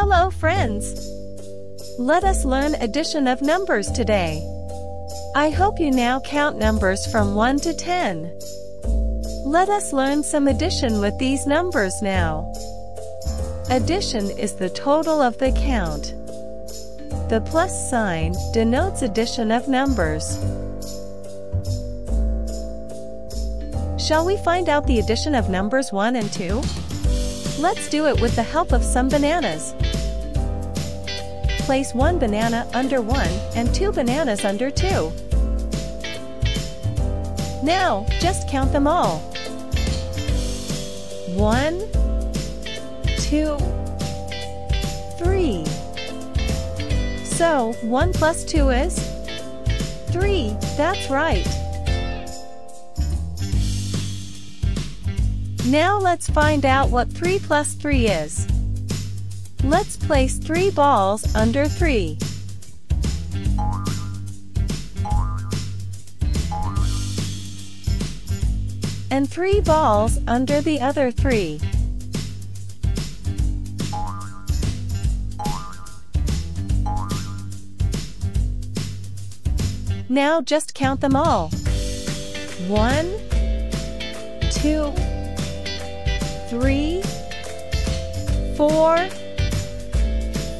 Hello friends! Let us learn addition of numbers today. I hope you now count numbers from 1 to 10. Let us learn some addition with these numbers now. Addition is the total of the count. The plus sign denotes addition of numbers. Shall we find out the addition of numbers 1 and 2? Let's do it with the help of some bananas. Place one banana under one and two bananas under two. Now, just count them all. One, two, three. So, 1 plus 2 is? 3, that's right. Now let's find out what 3 plus 3 is. Let's place 3 balls under 3. And 3 balls under the other 3. Now just count them all. One, two, three, four,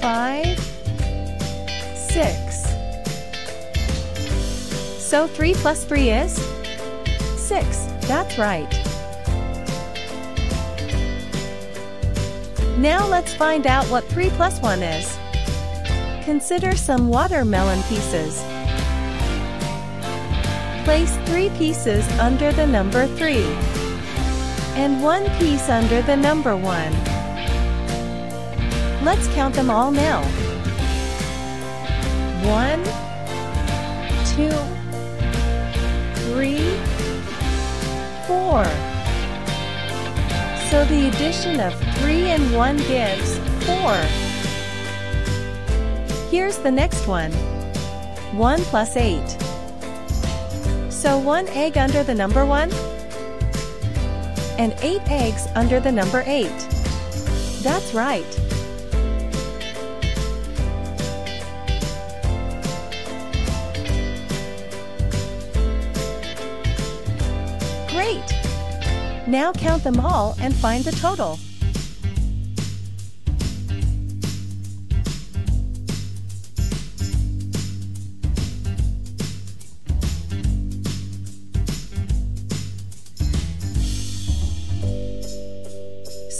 five, six. So 3 plus 3 is? 6, that's right. Now let's find out what 3 plus 1 is. Consider some watermelon pieces. Place 3 pieces under the number 3 and 1 piece under the number 1. Let's count them all now. 1, 2, 3, 4. So the addition of 3 and 1 gives 4. Here's the next one. 1 plus 8. So 1 egg under the number 1? And 8 eggs under the number 8. That's right. Great! Now count them all and find the total.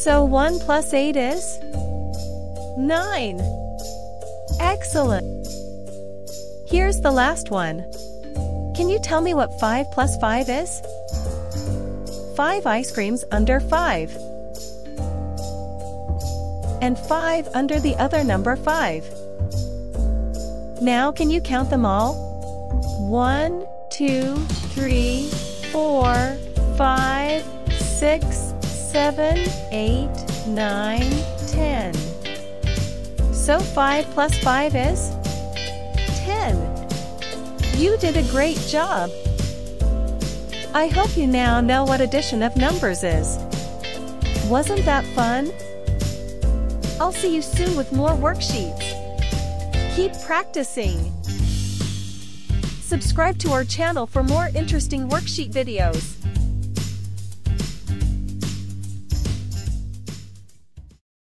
So 1 plus 8 is? 9. Excellent. Here's the last one. Can you tell me what 5 plus 5 is? 5 ice creams under 5. And 5 under the other number 5. Now can you count them all? 1, 2, 3, 4, 5, 6, 7, 8, 9, 10. So 5 plus 5 is? 10. You did a great job. I hope you now know what addition of numbers is. Wasn't that fun? I'll see you soon with more worksheets. Keep practicing. Subscribe to our channel for more interesting worksheet videos.